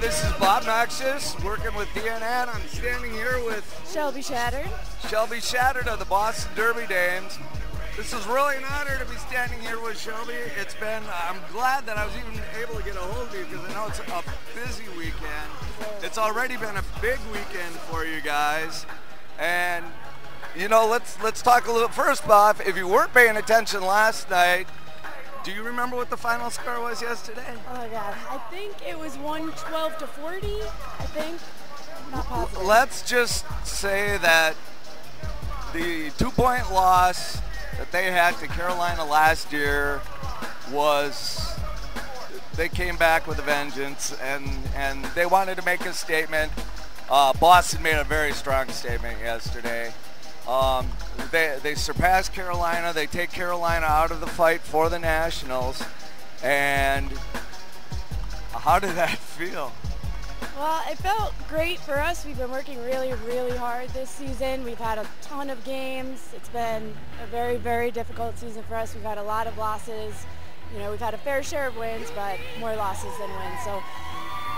this is Bob Noxious working with DNN. I'm standing here with Shelby Shattered. Shelby Shattered of the Boston Derby Dames. This is really an honor to be standing here with Shelby. It's been, I'm glad that I was even able to get a hold of you because I know it's a busy weekend. It's already been a big weekend for you guys. And, you know, let's let's talk a little, first, Bob, if you weren't paying attention last night, do you remember what the final score was yesterday? Oh my God, I think it was 112 to 40. I think. Not positive. Let's just say that the two-point loss that they had to Carolina last year was they came back with a vengeance and and they wanted to make a statement. Uh, Boston made a very strong statement yesterday. Um, they, they surpass Carolina. They take Carolina out of the fight for the Nationals. And how did that feel? Well, it felt great for us. We've been working really, really hard this season. We've had a ton of games. It's been a very, very difficult season for us. We've had a lot of losses. You know, we've had a fair share of wins, but more losses than wins. So,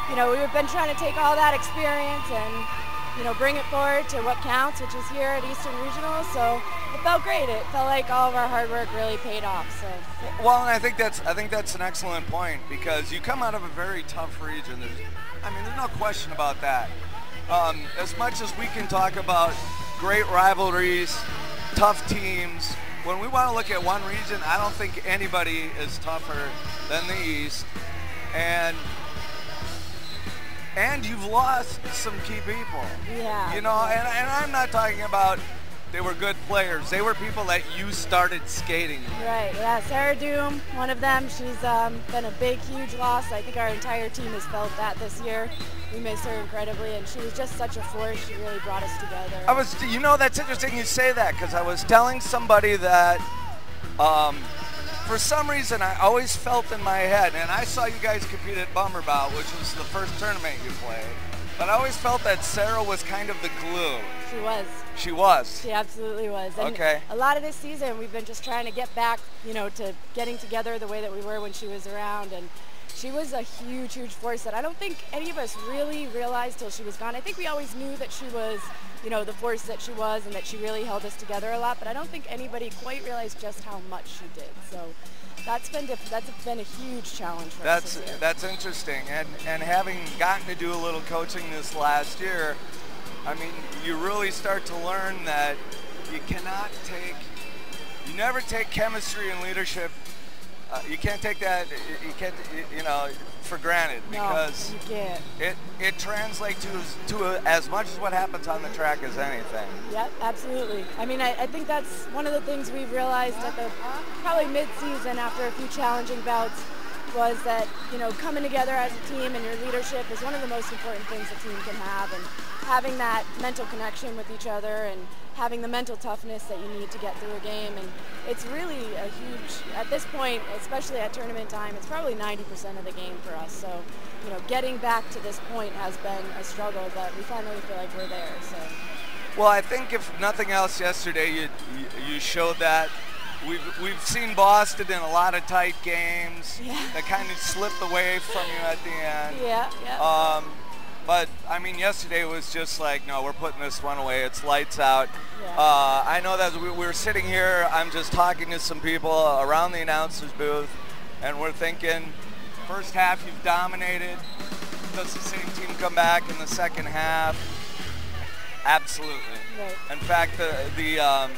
you know, we've been trying to take all that experience and you know, bring it forward to what counts, which is here at Eastern Regional. So it felt great. It felt like all of our hard work really paid off. So. Well, and I think that's I think that's an excellent point because you come out of a very tough region. There's, I mean, there's no question about that. Um, as much as we can talk about great rivalries, tough teams, when we want to look at one region, I don't think anybody is tougher than the East. And and you've lost some key people. Yeah. You know, and, and I'm not talking about they were good players. They were people that you started skating. With. Right. Yeah. Sarah Doom, one of them. She's um, been a big, huge loss. I think our entire team has felt that this year. We miss her incredibly, and she was just such a force. She really brought us together. I was, you know, that's interesting you say that because I was telling somebody that. Um, for some reason, I always felt in my head, and I saw you guys compete at Bummerbout, which was the first tournament you played, but I always felt that Sarah was kind of the glue. She was. She was. She absolutely was. And okay. A lot of this season, we've been just trying to get back, you know, to getting together the way that we were when she was around, and she was a huge, huge force that I don't think any of us really realized till she was gone. I think we always knew that she was, you know, the force that she was and that she really held us together a lot, but I don't think anybody quite realized just how much she did. So that's been diff- that's been a huge challenge for that's, us. That's that's interesting, and and having gotten to do a little coaching this last year, I mean, you really start to learn that you cannot take, you never take chemistry and leadership uh, you can't take that you can't you know for granted because no, it it translates to to a, as much as what happens on the track as anything. Yep, absolutely. I mean, I, I think that's one of the things we've realized at the probably mid-season after a few challenging bouts was that you know coming together as a team and your leadership is one of the most important things a team can have and having that mental connection with each other and having the mental toughness that you need to get through a game. And it's really a huge, at this point, especially at tournament time, it's probably 90% of the game for us. So, you know, getting back to this point has been a struggle, but we finally feel like we're there. So. Well, I think if nothing else, yesterday you you showed that we've we've seen Boston in a lot of tight games yeah. that kind of slipped away from you at the end. Yeah, yeah. Um, but I mean, yesterday was just like, no, we're putting this one away. It's lights out. Yeah. Uh, I know that we, we're sitting here. I'm just talking to some people around the announcers booth, and we're thinking, first half you've dominated. Does the same team come back in the second half? Absolutely. Right. In fact, the the um,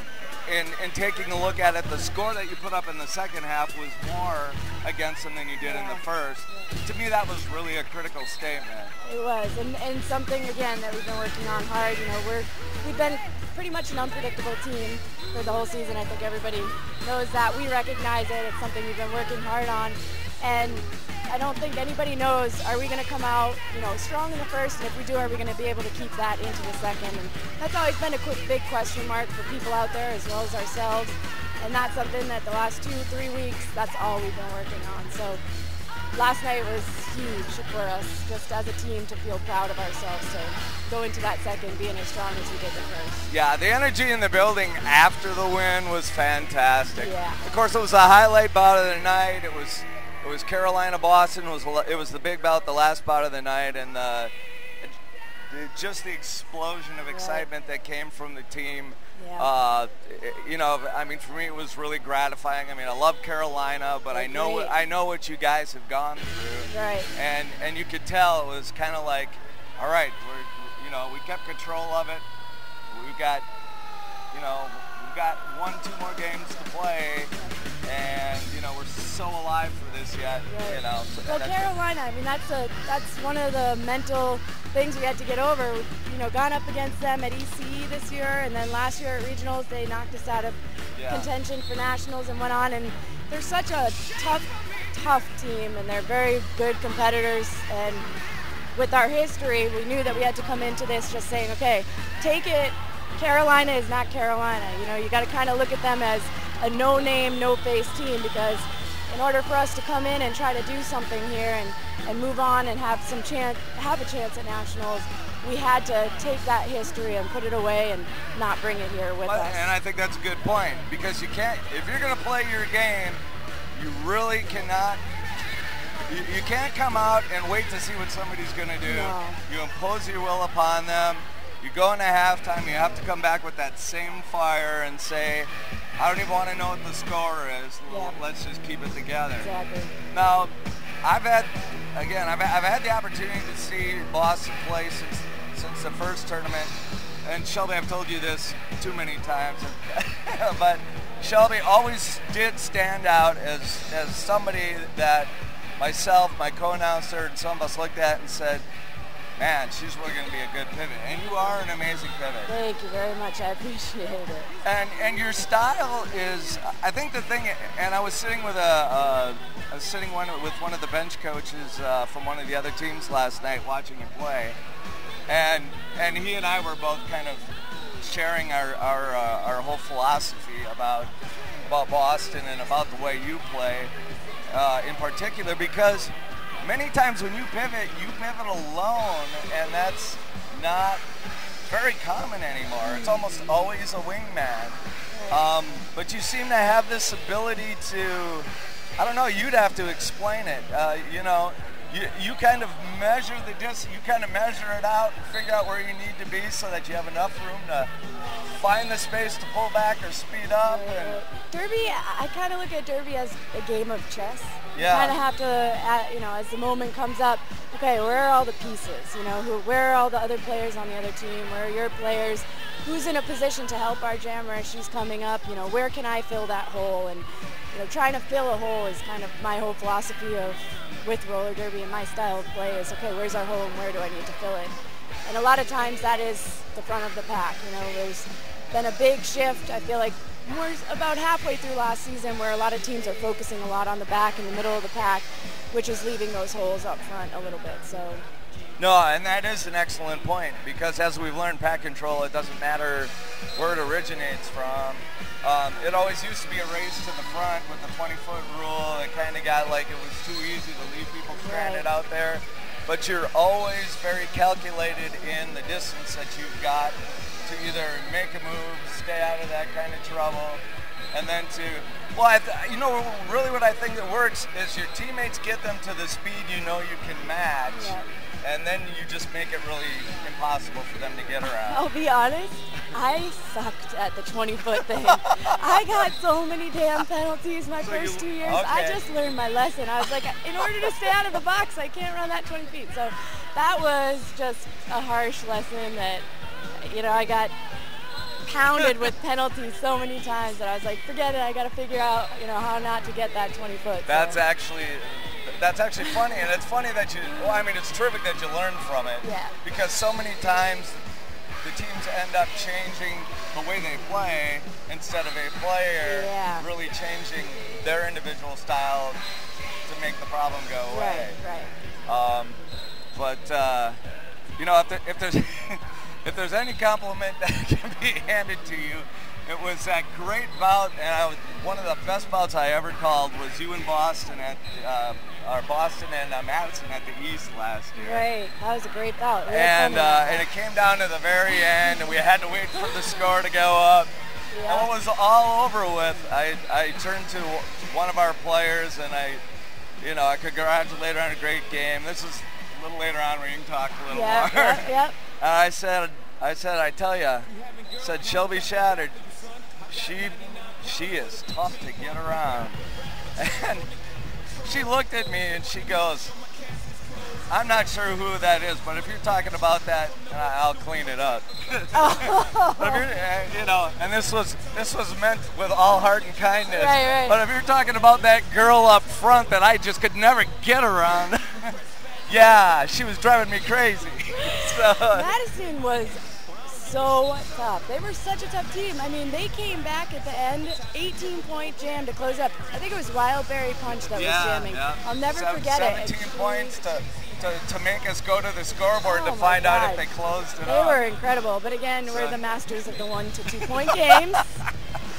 in, in taking a look at it, the score that you put up in the second half was more against them than you did yeah. in the first. Yeah. To me, that was really a critical statement. It was, and, and something again that we've been working on hard. You know, we're we've been pretty much an unpredictable team for the whole season. I think everybody knows that. We recognize it. It's something we've been working hard on, and I don't think anybody knows, are we going to come out, you know, strong in the first, and if we do, are we going to be able to keep that into the second? And that's always been a quick, big question mark for people out there as well as ourselves. And that's something that the last two, three weeks, that's all we've been working on. So last night was huge for us, just as a team, to feel proud of ourselves. So go into that second being as strong as we did the first. Yeah, the energy in the building after the win was fantastic. Yeah. Of course, it was a highlight bout of the night. It was it was Carolina Boston. It was it was the big bout, the last bout of the night, and the, just the explosion of excitement that came from the team. Yeah. Uh, you know, I mean, for me, it was really gratifying. I mean, I love Carolina, but I know I know what you guys have gone through, Right. and and you could tell it was kind of like, all right, we're you know we kept control of it. We got you know we've got one, two more games to play, and you know we're so alive for this yet. Right. You know, so Well, Carolina, I mean, that's a that's one of the mental things we had to get over. We've, you know, gone up against them at ECE this year, and then last year at regionals, they knocked us out of Yeah. contention for nationals and went on. And they're such a tough, tough team, and they're very good competitors. And with our history, we knew that we had to come into this just saying, okay, take it. Carolina is not Carolina. You know, you got to kind of look at them as a no-name, no-face team because in order for us to come in and try to do something here and, and move on and have some chance, have a chance at nationals, we had to take that history and put it away and not bring it here with us. And I think that's a good point because you can't, if you're going to play your game, you really cannot, you, you can't come out and wait to see what somebody's going to do. No. You impose your will upon them. You go into halftime, you have to come back with that same fire and say, I don't even want to know what the score is. Yeah. Let's just keep it together. exactly. Now, I've had, again, I've, I've had the opportunity to see Boston play since, since the first tournament. And Shelby, I've told you this too many times, but Shelby always did stand out as, as somebody that myself, my co-announcer, and some of us looked at and said, man, she's really going to be a good pivot. And you are an amazing pivot. Thank you very much. I appreciate it. And and your style is, I think the thing, and I was sitting with a, I was sitting one with one of the bench coaches uh, from one of the other teams last night, watching you play, and and he and I were both kind of sharing our our, uh, our whole philosophy about about Boston and about the way you play, uh, in particular, because many times when you pivot, you pivot alone, and that's not very common anymore. It's almost always a wingman. Um, but you seem to have this ability to, I don't know, you'd have to explain it. Uh, you know, you, you kind of measure the distance, you kind of measure it out and figure out where you need to be so that you have enough room to find the space to pull back or speed up. And, Derby, I kind of look at Derby as a game of chess. Yeah. Kind of have to, uh, you know, as the moment comes up, okay, where are all the pieces? You know, who, where are all the other players on the other team? Where are your players? Who's in a position to help our jammer as she's coming up? You know, where can I fill that hole? And you know, trying to fill a hole is kind of my whole philosophy of with roller derby and my style of play is okay, where's our hole and where do I need to fill it? And a lot of times that is the front of the pack. You know, there's been a big shift. I feel like more about halfway through last season where a lot of teams are focusing a lot on the back and the middle of the pack, which is leaving those holes up front a little bit. So No, and that is an excellent point because as we've learned pack control, it doesn't matter where it originates from. Um, it always used to be a race to the front with the 20-foot rule. It kind of got like it was too easy to leave people stranded Right. out there. But you're always very calculated in the distance that you've got to either make a move, stay out of that kind of trouble, and then to well, I th- you know, really what I think that works is your teammates get them to the speed you know you can match Yeah. And then you just make it really impossible for them to get around. I'll be honest, I sucked at the 20 foot thing. I got so many damn penalties my So first you- two years. I just learned my lesson. I was like, in order to stay out of the box, I can't run that 20 feet. So that was just a harsh lesson that, you know, I got pounded with penalties so many times that I was like, forget it. I got to figure out, you know, how not to get that 20 foot. So- That's actually that's actually funny, and it's funny that you. Well, I mean, it's terrific that you learn from it. Yeah. Because so many times the teams end up changing the way they play instead of a player Yeah. really changing their individual style to make the problem go away. Right, right. Um, but uh, you know, if, there, if there's if there's any compliment that can be handed to you, it was that great bout, and I was, one of the best bouts I ever called was you in Boston at uh, or Boston and uh, Madison at the East last year. Right. That was a great bout. Had And uh, and it came down to the very end, and we had to wait for the score to go up. Yeah. And when it was all over with, I, I turned to one of our players and I you know, I congratulate her on a great game. This is a little later on where you can talk a little Yeah, more. yep, yep. And I said, I said, I tell you, said Shelby Shattered, she, she is tough to get around. And she looked at me and she goes, I'm not sure who that is, but if you're talking about that, I'll clean it up. but if you're, uh, you know, and this was this was meant with all heart and kindness. Right, right. But if you're talking about that girl up front that I just could never get around, yeah, she was driving me crazy. so, Madison was so tough. They were such a tough team. I mean, they came back at the end, 18 point jam to close up. I think it was Wildberry Punch that was jamming. yeah. I'll never Seven- forget it. 17 points to, to, to make us go to the scoreboard Oh to find out if they closed it They up. were incredible. But again, we're the masters of the one to two point games.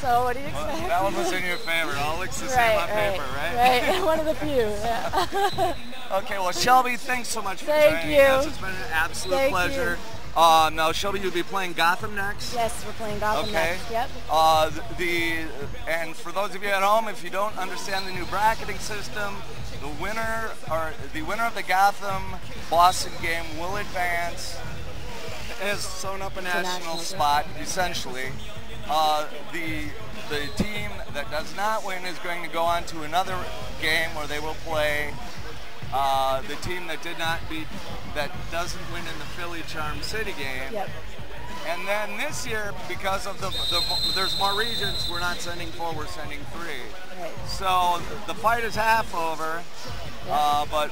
So what do you Well, expect? that one was in your favor. It all looks the same on right, paper, right? right. one of the few. Yeah. Okay, well, Shelby, thanks so much for Thank joining you. us. It's been an absolute Thank pleasure. Um, now, Shelby, you'll be playing Gotham next. yes, we're playing Gotham Okay. next. Yep. Uh, the and for those of you at home, if you don't understand the new bracketing system, the winner or the winner of the Gotham Boston game will advance. Has sewn up a national, national spot essentially. Uh, the the team that does not win is going to go on to another game where they will play uh, the team that did not beat that doesn't win in the Philly Charm City game. Yep. And then this year, because of the, the there's more regions, we're not sending four, we're sending three. Right. So the fight is half over, uh, but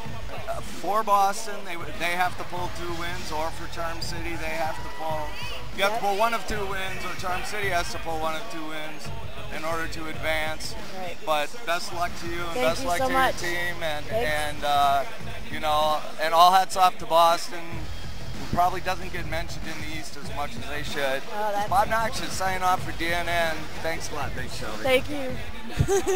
uh, for Boston, they they have to pull two wins, or for Charm City, they have to pull. You have to pull one of two wins, or Charm City has to pull one of two wins in order to advance. Right. But best luck to you, and Thank best you luck so to much. your team, and Thanks. and uh, you know, and all hats off to Boston. Who probably doesn't get mentioned in the East as much as they should. Oh, Bob Noxious signing off for DNN. Thanks a lot. Thanks, Shelby. Thank you.